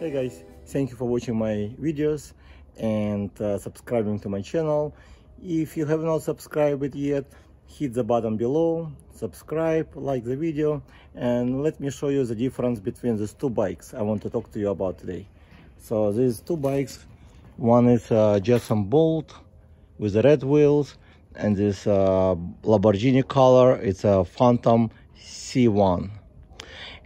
Hey guys, thank you for watching my videos and uh, subscribing to my channel. If you have not subscribed yet, hit the button below, subscribe, like the video, and let me show you the difference between these two bikes I want to talk to you about today. So these two bikes, one is uh, Jetson Bolt with the red wheels, and this uh, Lamborghini color, it's a Phantom C1.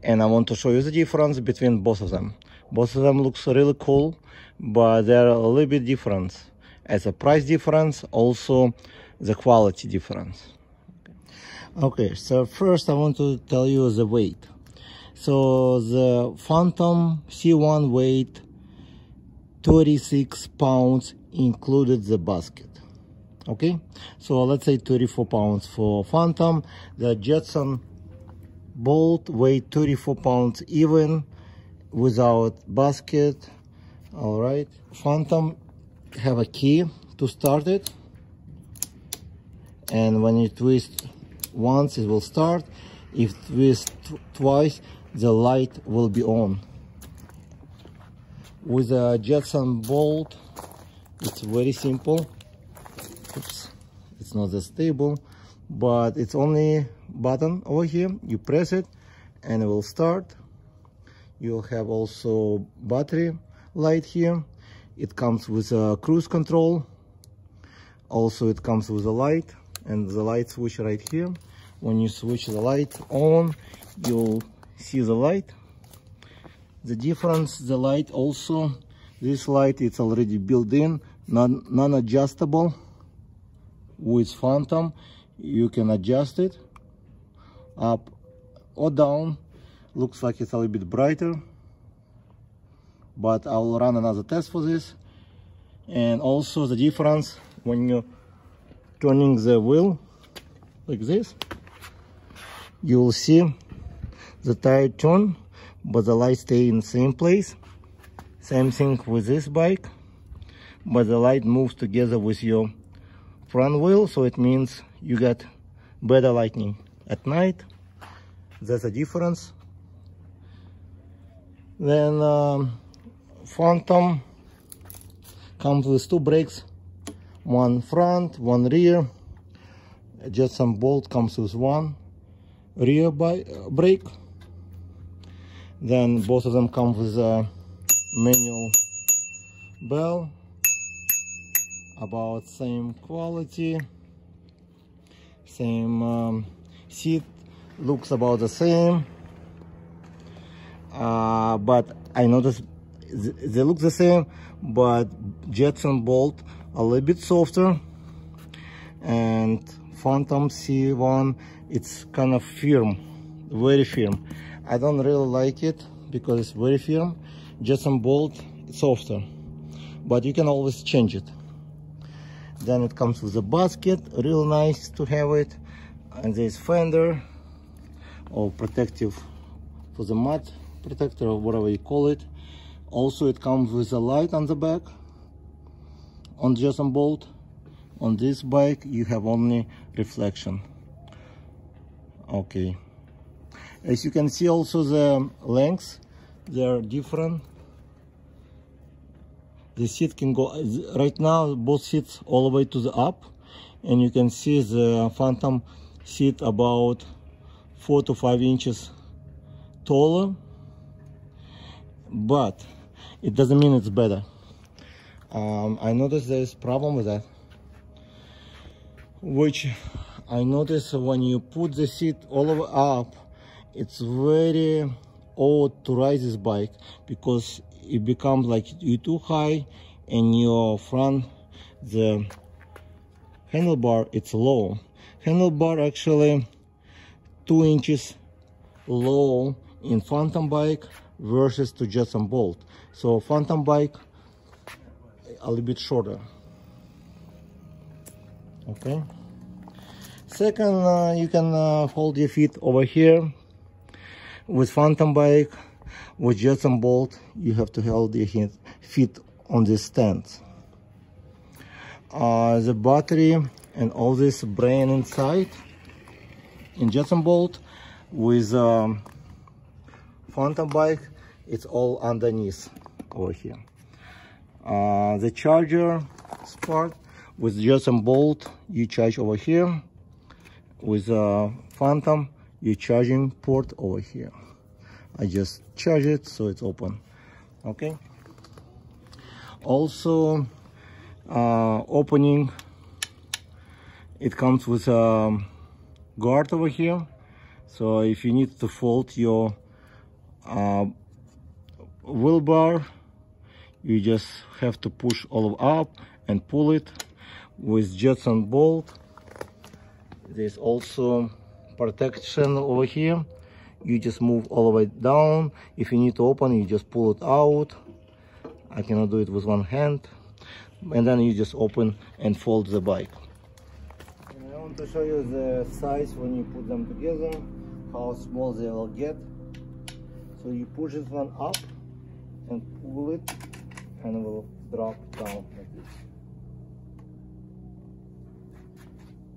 And I want to show you the difference between both of them. Both of them looks really cool, but they're a little bit different. As a price difference, also the quality difference. Okay, so first I want to tell you the weight. So the Phantom C1 weight 36 pounds included the basket. Okay, so let's say 34 pounds for Phantom. The Jetson Bolt weight 34 pounds even without basket. All right, Phantom have a key to start it. And when you twist once it will start if twist twice the light will be on with a Jetson bolt it's very simple Oops. it's not that stable but it's only button over here you press it and it will start you'll have also battery light here. It comes with a cruise control. Also it comes with a light and the light switch right here. When you switch the light on you'll see the light. The difference the light also. This light it's already built in non-adjustable with phantom. You can adjust it up or down looks like it's a little bit brighter but I'll run another test for this. And also the difference when you're turning the wheel like this you will see the tire turn but the light stay in the same place. Same thing with this bike but the light moves together with your front wheel so it means you get better lighting at night. That's a difference then um, phantom comes with two brakes one front, one rear. Jetson Bolt comes with one rear uh, brake. Then both of them come with a manual bell. About same quality, same um, seat, looks about the same. Uh, but I noticed they look the same, but Jetson Bolt a little bit softer. And Phantom C1 it's kind of firm very firm. I don't really like it because it's very firm. Jetson Bolt softer but you can always change it. Then it comes with a basket real nice to have it. And there's fender or protective for the mat protector or whatever you call it. Also it comes with a light on the back on Jetson Bolt. On this bike you have only reflection. Okay. As you can see also the lengths they are different. The seat can go right now both seats all the way to the up and you can see the phantom seat about four to five inches taller but it doesn't mean it's better. Um, I noticed there's problem with that which I noticed when you put the seat all over up it's very odd to ride this bike because it becomes like you too high and your front the handlebar it's low. Handlebar actually two inches low in phantom bike versus to Jetson Bolt. So phantom bike a little bit shorter. Okay. Second uh, you can uh, hold your feet over here. With phantom bike with Jetson Bolt you have to hold your feet on this stand. Uh, the battery and all this brain inside in Jetson Bolt with um, phantom bike it's all underneath over here. Uh, the charger spot with Jetson bolt you charge over here. With uh, Phantom you charging port over here. I just charge it so it's open. Okay. Also uh, opening it comes with a guard over here so if you need to fold your uh, wheel bar you just have to push all up and pull it with Jetson bolt. There's also protection over here. You just move all the way down. If you need to open you just pull it out. I cannot do it with one hand. And then you just open and fold the bike. And I want to show you the size when you put them together how small they will get so you push this one up and pull it and it will drop down like this.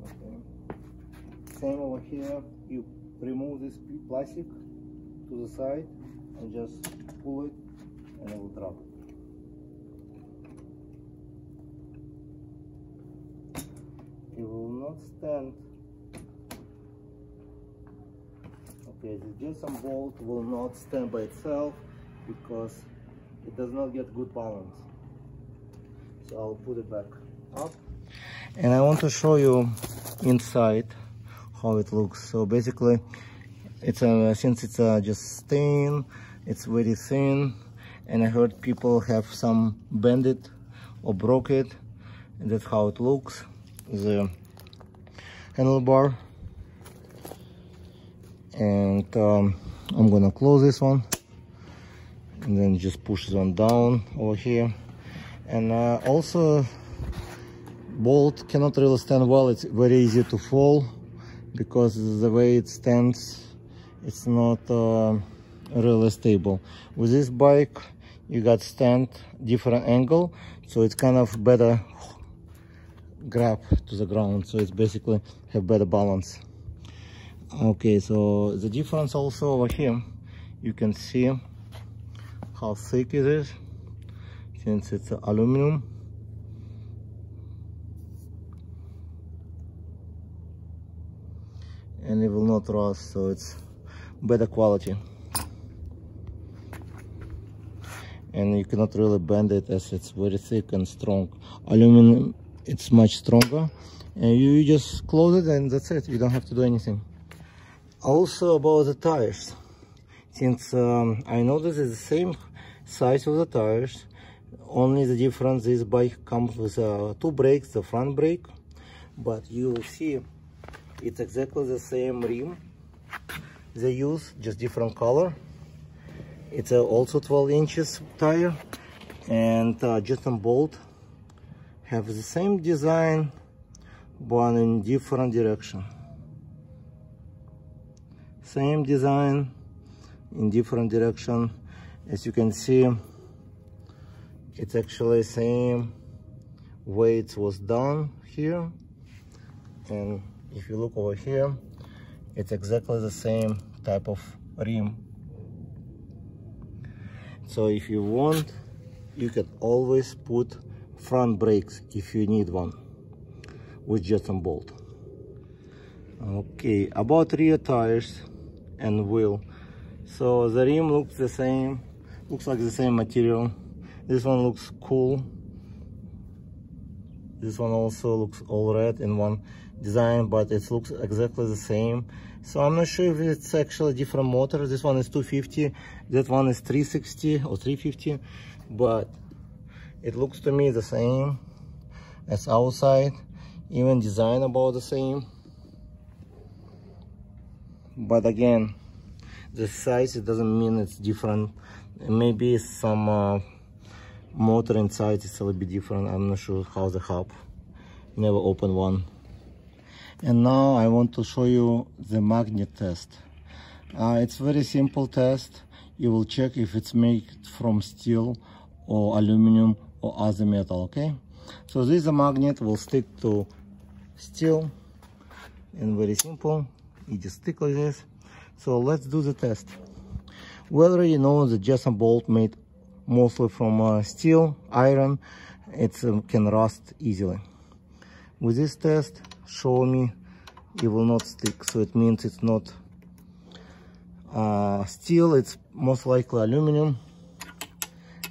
Okay. Same over here. You remove this plastic to the side and just pull it and it will drop. It will not stand okay the Jetson bolt will not stand by itself because it does not get good balance. So I'll put it back up. And I want to show you inside how it looks. So basically it's a since it's a just stain it's very thin and I heard people have some bend it or broke it. And that's how it looks. The handlebar and um, I'm gonna close this one and then just push this one down over here. And uh, also bolt cannot really stand well. It's very easy to fall because the way it stands it's not uh, really stable. With this bike you got stand different angle so it's kind of better grab to the ground. So it's basically have better balance okay so the difference also over here you can see how thick it is. Since it's aluminum and it will not rust so it's better quality. And you cannot really bend it as it's very thick and strong. Aluminum it's much stronger. And you just close it and that's it. You don't have to do anything also about the tires. Since um, I this is the same size of the tires only the difference this bike comes with uh, two brakes the front brake but you will see it's exactly the same rim. They use just different color. It's uh, also 12 inches tire and uh, Jetson bolt have the same design but in different direction same design in different direction. As you can see it's actually same way it was done here. And if you look over here it's exactly the same type of rim. So if you want you can always put front brakes if you need one with just Jetson bolt. Okay about rear tires and wheel so the rim looks the same looks like the same material. This one looks cool. This one also looks all red in one design but it looks exactly the same. So i'm not sure if it's actually different motor. This one is 250 that one is 360 or 350 but it looks to me the same as outside even design about the same but again the size it doesn't mean it's different. Maybe some uh, motor inside is a little bit different. I'm not sure how the hub. Never opened one. And now i want to show you the magnet test. Uh, it's very simple test. You will check if it's made from steel or aluminum or other metal okay? So this magnet will stick to steel. And very simple you just stick like this so let's do the test we already know the Jetson bolt made mostly from uh, steel, iron, it um, can rust easily. With this test, show me it will not stick, so it means it's not uh, steel, it's most likely aluminum.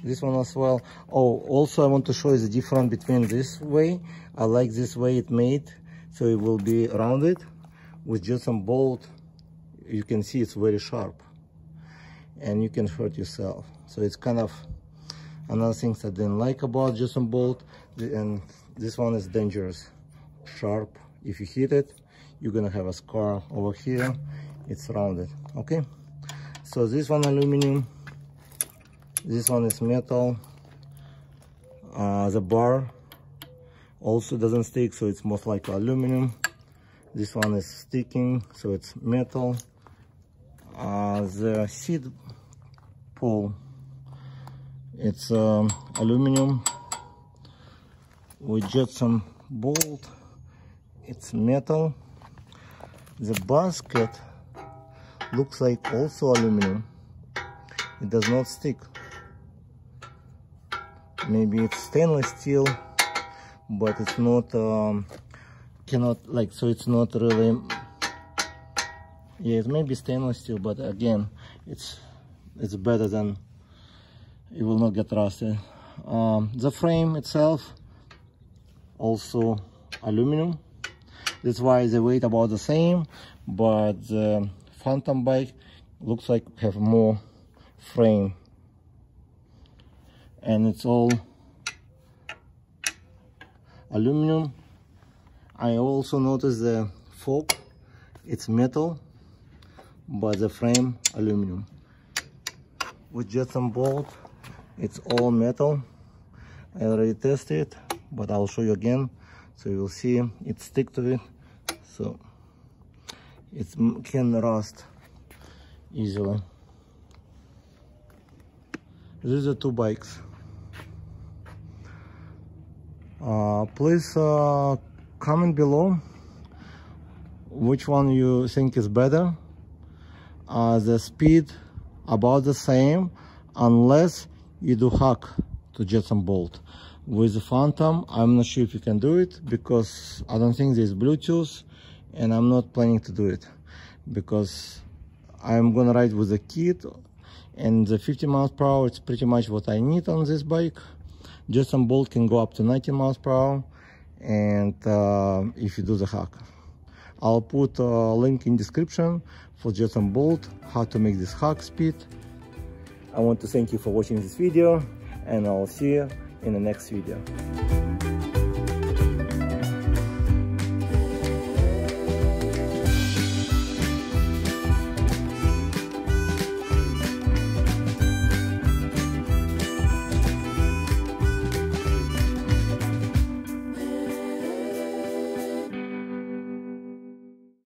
This one as well. Oh, also I want to show you the difference between this way. I like this way it made, so it will be rounded. With Jetson bolt, you can see it's very sharp. And you can hurt yourself. So it's kind of another thing I didn't like about Jetson bolt. And this one is dangerous. Sharp. If you hit it you're gonna have a scar over here. It's rounded. Okay? So this one aluminum. This one is metal. Uh, the bar also doesn't stick so it's most likely aluminum this one is sticking so it's metal. Uh, the seat pole it's um, aluminum. We Jetson bolt. It's metal. The basket looks like also aluminum. It does not stick. Maybe it's stainless steel but it's not um, cannot like so it's not really yeah it may be stainless steel but again it's it's better than it will not get rusted. Um, the frame itself also aluminum. That's why the weight about the same but the phantom bike looks like have more frame. And it's all aluminum i also noticed the fork. It's metal but the frame aluminum. With Jetson bolt it's all metal. I already tested but I'll show you again so you'll see it stick to it so it can rust easily. These are two bikes. Uh, please uh, comment below which one you think is better uh, the speed about the same unless you do hack to Jetson Bolt. With the Phantom, I'm not sure if you can do it because I don't think there's Bluetooth and I'm not planning to do it because I'm gonna ride with a kit and the 50 miles per hour it's pretty much what I need on this bike. Jetson Bolt can go up to 90 miles per hour and uh, if you do the hack. I'll put a link in description for Jetson Bolt, how to make this hack speed. I want to thank you for watching this video and I'll see you in the next video.